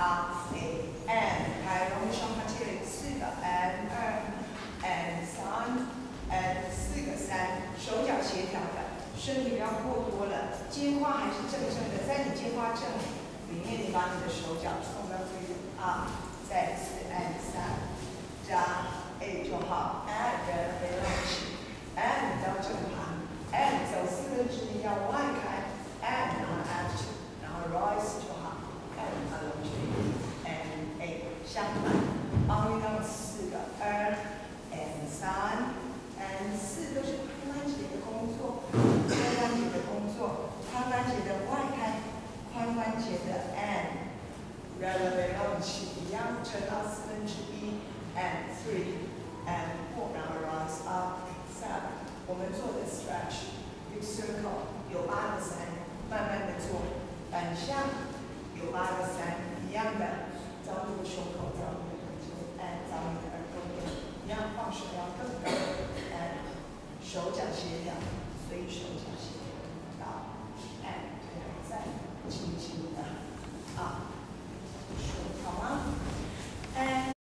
啊，a and，还有我们双盘接了四个 and 二 and 三 and 四个三，手脚协调的，身体不要过多了，肩花还是正正的，在你肩花正里面，你把你的手脚送到最啊，再次 and 三加 a 就好，and 相反，帮你到四个 r and 三 and 四都是髋关节的工作，髋关节的工作，髋关节的外开，髋关节的 and。relevant 一样，乘到四分之一 and three and four，然后 rise up seven。我们做的 stretch big circle 有八个三，慢慢的做，反向有八个三，一样的， 手脚协调，所以手脚协调。